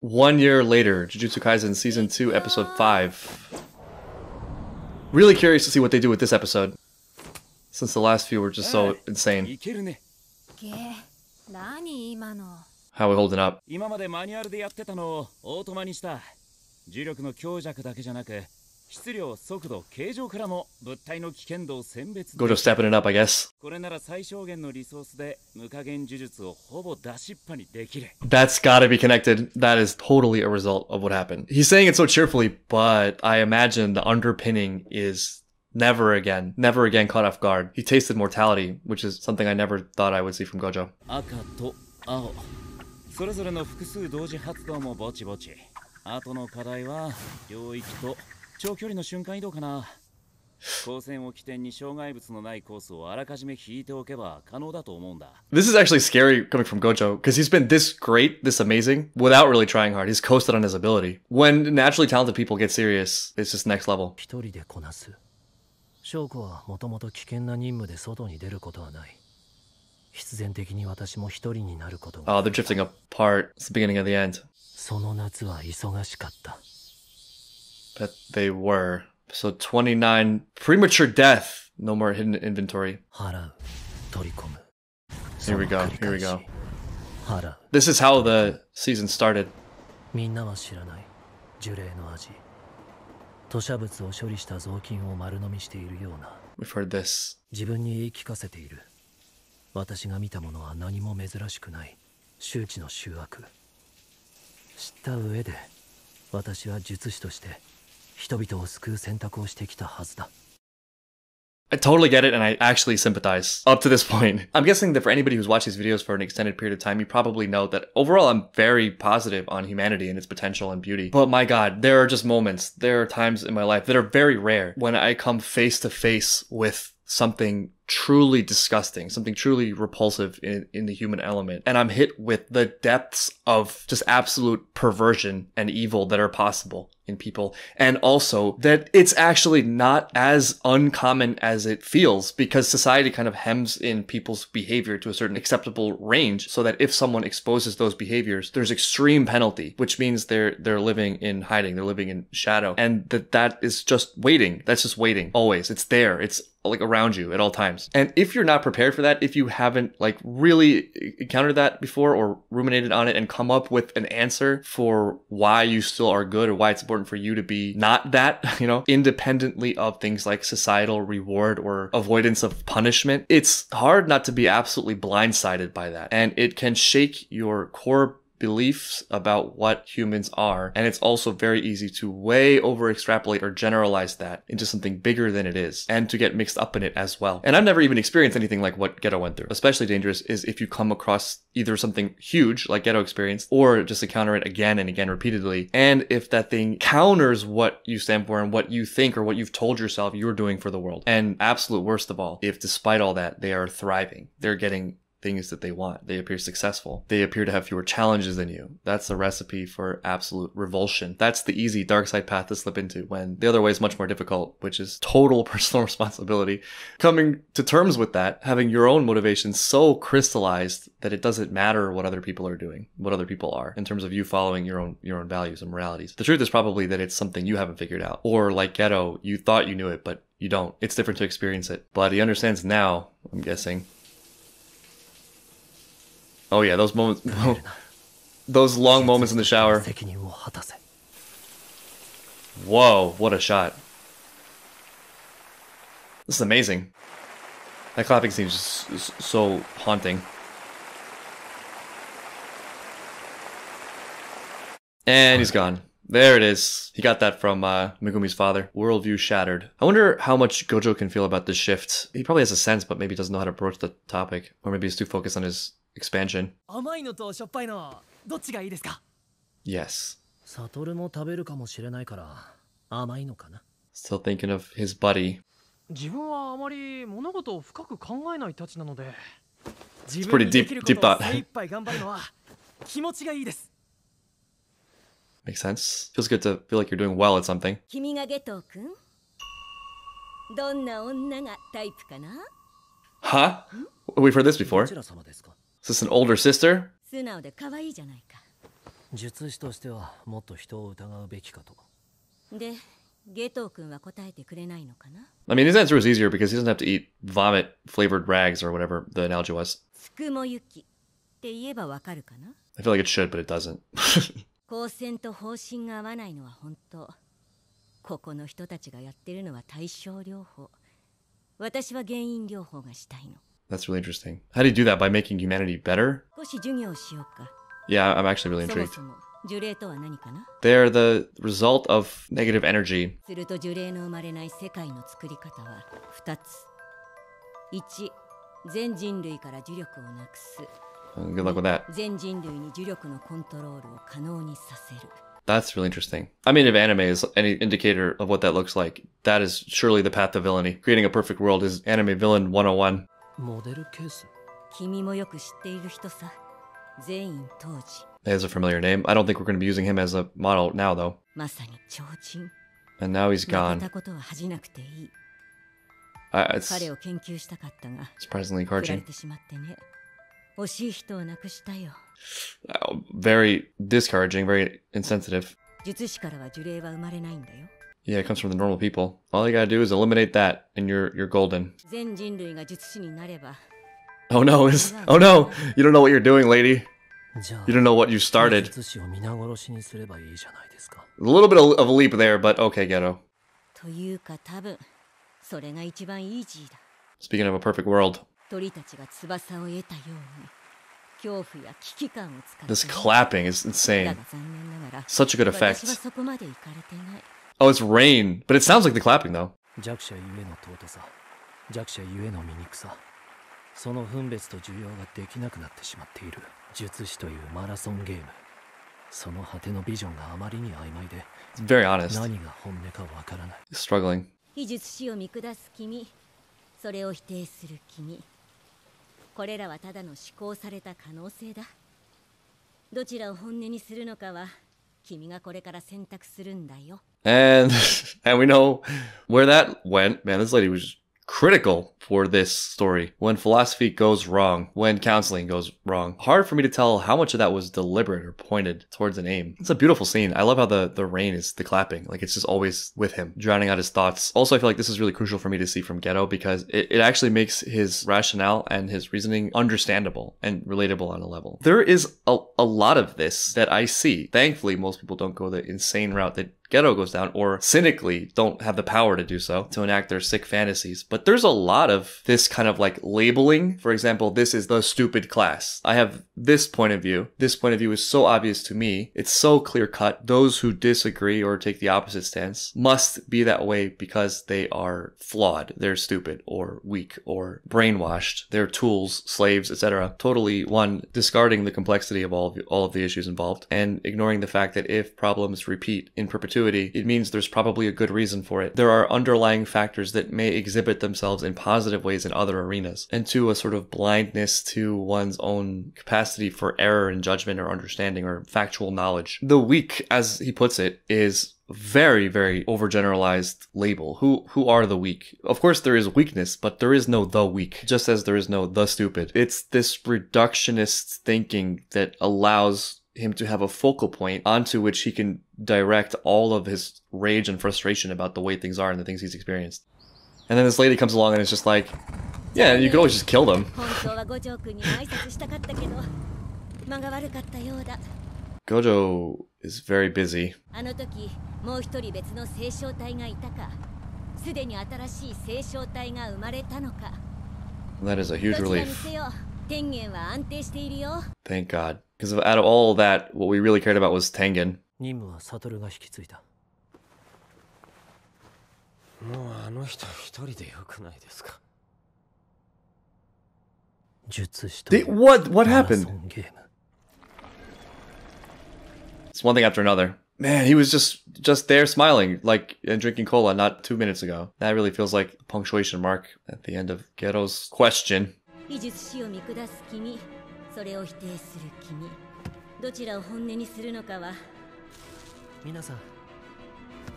One year later, Jujutsu Kaisen Season 2, Episode 5. Really curious to see what they do with this episode. Since the last few were just so insane. いけるねげ何今の How we holding up? 今までマニュアルでやってたのをオートマにした重力の強弱だけじゃなく 質量速度形状からも物体の危険度を選別で Gojo stepping it up, I guess. これなら最小限のリソースで無加減呪術をほぼ出しっぱにできる That's gotta be connected. That is totally a result of what happened. He's saying it so cheerfully, but I imagine the underpinning is never again, never again caught off guard. He tasted mortality, which is something I never thought I would see from Gojo. 赤と青それぞれの複数同時発動もぼちぼちあとの課題は領域と長距離の瞬間移動かな光線を起点に障害物のないコースをあらかじめ引いておけば可能だと思うんだ This is actually scary coming from Gojo because he's been this great, this amazing without really trying hard. He's coasted on his ability. When naturally talented people get serious, it's just next level. 一人でこなす翔子はもともと危険な任務で外に出ることはない必然的に私も一人になることが Oh, they're drifting apart. It's the beginning of the end. その夏は忙しかった But they were. So 29, premature death. No more hidden inventory. 払う取り込む Here we go, その繰り here we 返し go. 払う This is how the season started. みんなは知らない樹齢の味吐砂物を処理した雑巾を丸飲みしているような We've heard this. 自分に言い聞かせている私が見たものは何も珍しくない周知の醜悪知った上で私は術師として 人々を救う選択をしてきたはずだ I totally get it, and I actually sympathize up to this point. I'm guessing that for anybody who's watched these videos for an extended period of time, you probably know that overall I'm very positive on humanity and its potential and beauty. But my god, there are just moments, there are times in my life that are very rare when I come face to face with something truly disgusting, something truly repulsive in, in the human element. And I'm hit with the depths of just absolute perversion and evil that are possible in people. And also that it's actually not as uncommon as it feels because society kind of hems in people's behavior to a certain acceptable range so that if someone exposes those behaviors, there's extreme penalty, which means they're, they're living in hiding, they're living in shadow. And that that is just waiting. That's just waiting always. It's there. It's like around you at all times. And if you're not prepared for that, if you haven't like really encountered that before or ruminated on it and come up with an answer for why you still are good or why it's important for you to be not that, you know, independently of things like societal reward or avoidance of punishment, it's hard not to be absolutely blindsided by that. And it can shake your core beliefs about what humans are. And it's also very easy to way over extrapolate or generalize that into something bigger than it is and to get mixed up in it as well. And I've never even experienced anything like what Geto went through. Especially dangerous is if you come across either something huge like Geto experienced or just encounter it again and again repeatedly. And if that thing counters what you stand for and what you think or what you've told yourself you're doing for the world. And absolute worst of all, if despite all that, they are thriving, they're getting things that they want. They appear successful. They appear to have fewer challenges than you. That's the recipe for absolute revulsion. That's the easy dark side path to slip into when the other way is much more difficult, which is total personal responsibility. Coming to terms with that, having your own motivation so crystallized that it doesn't matter what other people are doing, what other people are in terms of you following your own your own values and moralities. The truth is probably that it's something you haven't figured out. Or like Geto, you thought you knew it, but you don't. It's different to experience it. But he understands now, I'm guessing, Oh yeah, those moments, those long moments in the shower. Whoa, what a shot! This is amazing. That clapping seems so haunting. And he's gone. There it is. He got that from uh, Megumi's father. Worldview shattered. I wonder how much Gojo can feel about this shift. He probably has a sense, but maybe doesn't know how to broach the topic. Or maybe he's too focused on his expansion. 甘いのとしょっぱいのどっちがいいですか Yes. サトルも食べるかもしれないから甘いのかな Still thinking of his buddy. 自分はあまり物事を深く考えないたちなので自 pretty 分にで deep- きるこ deep とを thought. 精一杯頑張るのは気持ちがいいです Makes sense. Feels good to feel like you're doing well at something. 君がゲトウ君どんな女がタイプかな Huh? We've heard this ど before. ちら様ですか Is this an older sister? 素直で可愛いじゃないか 術師としてはもっと人を疑うべきかとでゲトウ君は答えてくれないのかな I mean, his answer was easier because he doesn't have to eat vomit flavored rags or whatever the analogy was. つくもゆきって言えばわかるかな I feel like it should, but it doesn't. 光線と方針が合わないのは本当ここの人たちがやってるのは対症療法私は原因療法がしたいの That's really interesting. How do you do that? By making humanity better? Yeah, I'm actually really intrigued. They are the result of negative energy. Good luck with that. That's really interesting. I mean, if anime is any indicator of what that looks like, that is surely the path to villainy. Creating a perfect world is anime villain 101. モデルケース君もよく知っている人さ全員当時 That is a familiar name. I don't think we're going to be using him as a model now, though. まさに超人 And now he's 負け gone. たことは恥じなくていい Uh, it's 彼を研究したかったが surprisingly 振られ encouraging. てしまってね惜しい人を亡くしたよ Uh, very discouraging, very insensitive. 術師からは呪霊は生まれないんだよ Yeah, it comes from the normal people. All you gotta do is eliminate that, and you're you're golden. Oh no! Oh no! You don't know what you're doing, lady. You don't know what you started. A little bit of a leap there, but okay, Geto. Speaking of a perfect world. This clapping is insane. Such a good effect. そこまで行かれてない Oh, it's rain, but it sounds like the clapping though. 弱者ゆえの尊さ弱者ゆえの醜さその分別と需要ができなくなってしまっている術師というマラソンゲームその果てのビジョンがあまりに曖昧で It's very honest. 何が本音かわからない Struggling. 非術師を見下す君それを否定する君これらはただの思考された可能性だどちらを本音にするのかは君がこれから選択するんだよ And and we know where that went. Man, this lady was critical for this story. When philosophy goes wrong, when counseling goes wrong. Hard for me to tell how much of that was deliberate or pointed towards an aim. It's a beautiful scene. I love how the, the rain is the clapping. Like it's just always with him, drowning out his thoughts. Also, I feel like this is really crucial for me to see from Geto because it, it actually makes his rationale and his reasoning understandable and relatable on a level. There is a, a lot of this that I see. Thankfully, most people don't go the insane route that Geto goes down, or cynically don't have the power to do so, to enact their sick fantasies. But there's a lot of this kind of like labeling. For example, this is the stupid class. I have this point of view. This point of view is so obvious to me. It's so clear cut. Those who disagree or take the opposite stance must be that way because they are flawed. They're stupid or weak or brainwashed. They're tools, slaves, etc. Totally one discarding the complexity of all of, all of the issues involved and ignoring the fact that if problems repeat in perpetuity, it means there's probably a good reason for it. There are underlying factors that may exhibit themselves in positive ways in other arenas, and to a sort of blindness to one's own capacity for error in judgment or understanding or factual knowledge. The weak, as he puts it, is very very overgeneralized label. Who who are the weak? Of course there is weakness but there is no the weak. Just as there is no the stupid. It's this reductionist thinking that allows him to have a focal point onto which he can direct all of his rage and frustration about the way things are and the things he's experienced. And then this lady comes along and it's just like, yeah, you could always just kill them. Gojo is very busy. That is a huge relief. Thank God. Because out of all that, what we really cared about was Tengen. もうあの人一人でよくないですか術師と what, what happened? It's one thing after another. Man, he was just just there smiling, like and drinking cola not two minutes ago. That really feels like a punctuation mark at the end of Geto's question. 美術師を見下す君それを否定する君どちらを本音にするのかは皆さん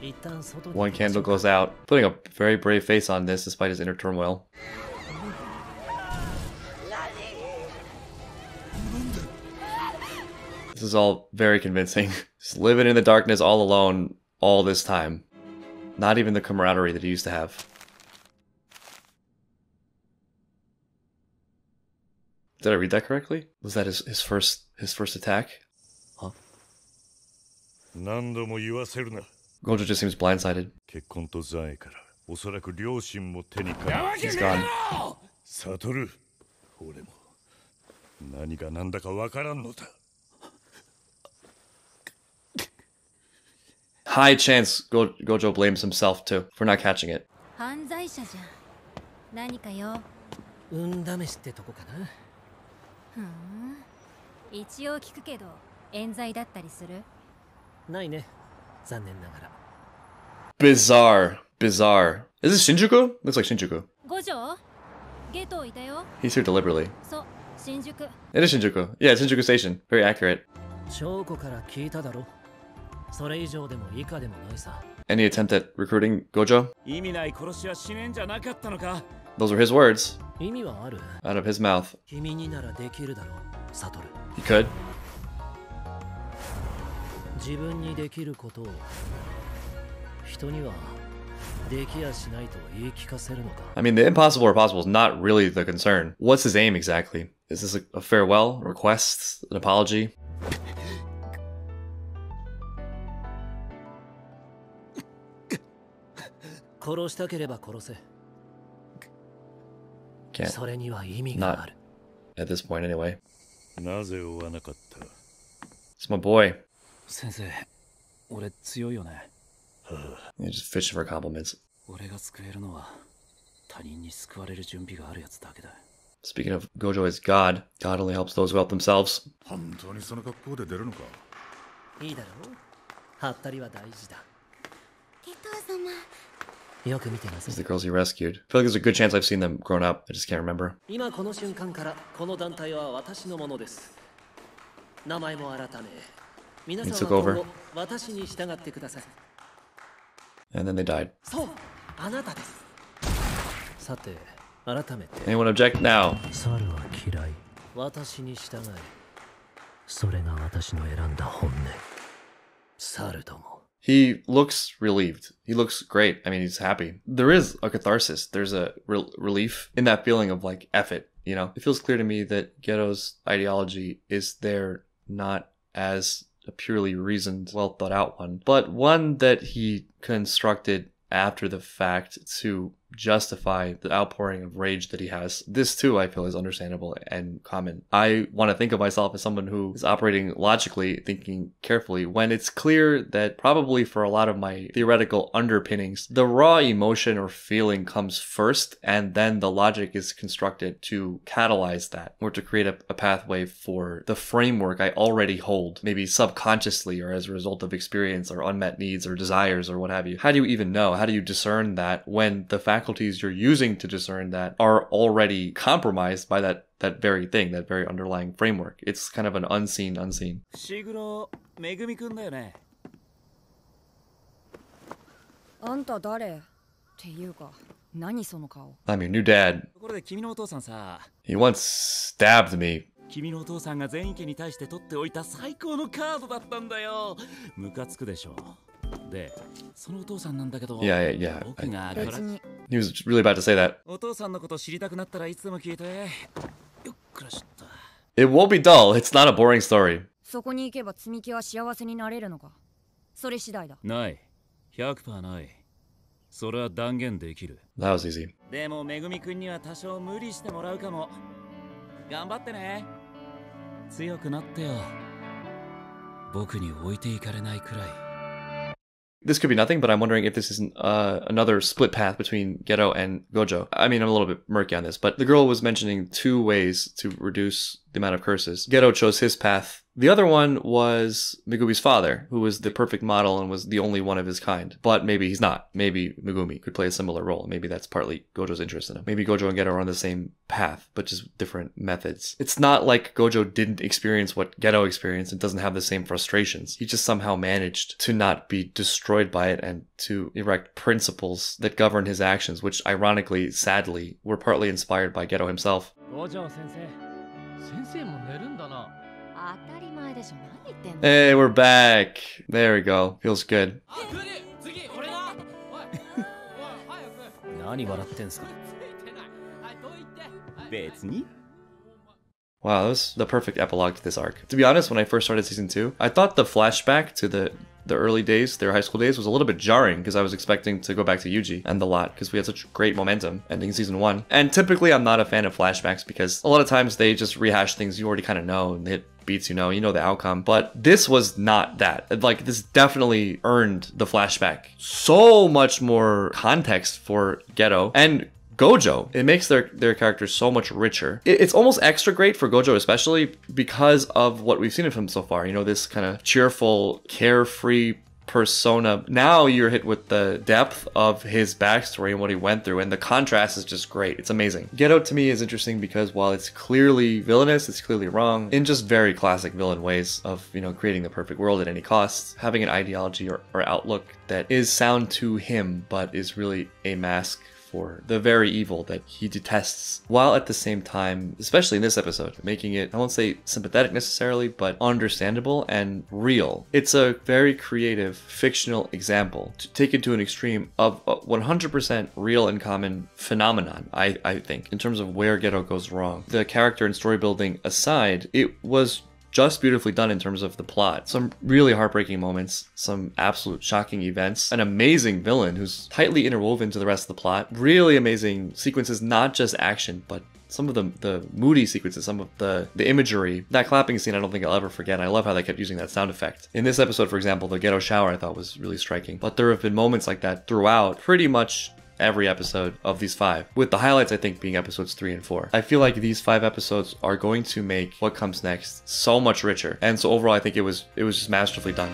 一旦外に One 出まし candle ょうか goes out, putting a very brave face on this despite his inner turmoil. This is all very convincing. Just living in the darkness all alone all this time. Not even the camaraderie that he used to have. Did I read that correctly? Was that his, his first his first attack? 何度も言わせるな Gojo just seems blindsided. 結婚と残影からおそらく両親も手にか He's gone. 悟る俺も何が何だかわからんのだ High chance Go- Gojo blames himself too for not catching it. 犯罪者じゃん何かよ運試しってとこかな ふん一応聞くけど冤罪だったりするないね残念ながら Bizarre. Bizarre. Is this Shinjuku? Looks like Shinjuku. 五条ゲトいたよ He's here deliberately. そう新宿 It is Shinjuku. Yeah, it's Shinjuku Station. Very accurate. 翔子から聞いただろそれ以上でも以下でもないさ Any attempt at recruiting Gojo? 意味ない殺しはしねえんじゃなかったのか those were his words. Out of his mouth. He could. I mean, the impossible or possible is not really the concern. What's his aim exactly? Is this a, farewell, a request, an apology? Can't. それには意味がある At this point, anyway. なぜ追わなかった It's my boy. 先生俺強いよね He's just fishing for compliments. 俺が救えるのは他人に救われる準備があるやつだけだ Speaking of Gojo as God, God only helps those who help themselves. 本当にその格好で出るのかいいだろうハったりは大事だ よく見てな These さ are い the girls he rescued. I feel like there's a good chance I've seen them grown up. I just can't remember. 今この瞬間からこの団体は私のものです名前も改め皆さん He は took 今 over. 後私に従ってください And then they died. そうあなたですさて改めて Anyone object now? 猿は嫌い私に従いそれが私の選んだ本音猿ども He looks relieved. He looks great. I mean, he's happy. There is a catharsis. There's a rel relief in that feeling of like effort. You know, it feels clear to me that Geto's ideology is there not as a purely reasoned, well thought out one, but one that he constructed after the fact to justify the outpouring of rage that he has. This too, I feel, is understandable and common. I want to think of myself as someone who is operating logically, thinking carefully, when it's clear that probably for a lot of my theoretical underpinnings, the raw emotion or feeling comes first, and then the logic is constructed to catalyze that or to create a, a pathway for the framework I already hold, maybe subconsciously or as a result of experience or unmet needs or desires or what have you. How do you even know? How do you discern that when the faculties you're using to discern that are already compromised by that that very thing, that very underlying framework? It's kind of an unseen unseen. 伏黒めぐみくんだよねあんた誰っていうか何その顔 I'm your new dad. ところで君のお父さんさ He once stabbed me. 君のお父さんが全員家に対して取っておいた最高のカードだったんだよムカつくでしょでそのお父さんなんだけど Yeah, yeah, yeah. 僕 I- が別に he was really about to say that. お父さんのこと知りたくなったらいつでも聞いてよっくらしった It won't be dull. It's not a boring story. そこに行けば積み木は幸せになれるのかそれ次第だない100%ないそれは断言できる That was easy. でもめぐみくんには多少無理してもらうかも頑張ってね強くなってよ僕に置いていかれないくらい This could be nothing, but I'm wondering if this isn't uh, another split path between Geto and Gojo. I mean, I'm a little bit murky on this, but the girl was mentioning two ways to reduce the amount of curses. Geto chose his path. The other one was Megumi's father, who was the perfect model and was the only one of his kind. But maybe he's not. Maybe Megumi could play a similar role. Maybe that's partly Gojo's interest in him. Maybe Gojo and Geto are on the same path, but just different methods. It's not like Gojo didn't experience what Geto experienced and doesn't have the same frustrations. He just somehow managed to not be destroyed by it and to erect principles that govern his actions, which ironically, sadly, were partly inspired by Geto himself. 五 Hey, we're back. There we go. Feels good. Wow, that was the perfect epilogue to this arc. To be honest, when I first started season two, I thought the flashback to the the early days, their high school days, was a little bit jarring because I was expecting to go back to Yuji and the lot because we had such great momentum ending season one. And typically, I'm not a fan of flashbacks because a lot of times they just rehash things you already kind of know and hit beats you know you know the outcome but this was not that like this definitely earned the flashback so much more context for Geto and Gojo. It makes their their characters so much richer. It- it's almost extra great for Gojo, especially because of what we've seen of him so far. You know, this kind of cheerful, carefree persona. Now you're hit with the depth of his backstory and what he went through, and the contrast is just great. It's amazing. Geto to me is interesting because while it's clearly villainous, it's clearly wrong in just very classic villain ways of you know creating the perfect world at any cost, having an ideology or, or outlook that is sound to him but is really a mask for the very evil that he detests, while at the same time, especially in this episode, making it, I won't say sympathetic necessarily, but understandable and real. It's a very creative, fictional example to take it to an extreme of a 100% real and common phenomenon, I, I think, in terms of where Geto goes wrong. The character and story building aside, it was just beautifully done in terms of the plot. Some really heartbreaking moments, some absolute shocking events, an amazing villain who's tightly interwoven to the rest of the plot. Really amazing sequences, not just action, but some of the the moody sequences, some of the the imagery. That clapping scene, I don't think I'll ever forget. I love how they kept using that sound effect. In this episode, for example, the Geto shower I thought was really striking. But there have been moments like that throughout, pretty much every episode of these five, with the highlights I think being episodes three and four. I feel like these five episodes are going to make what comes next so much richer, and so overall I think it was it was just masterfully done.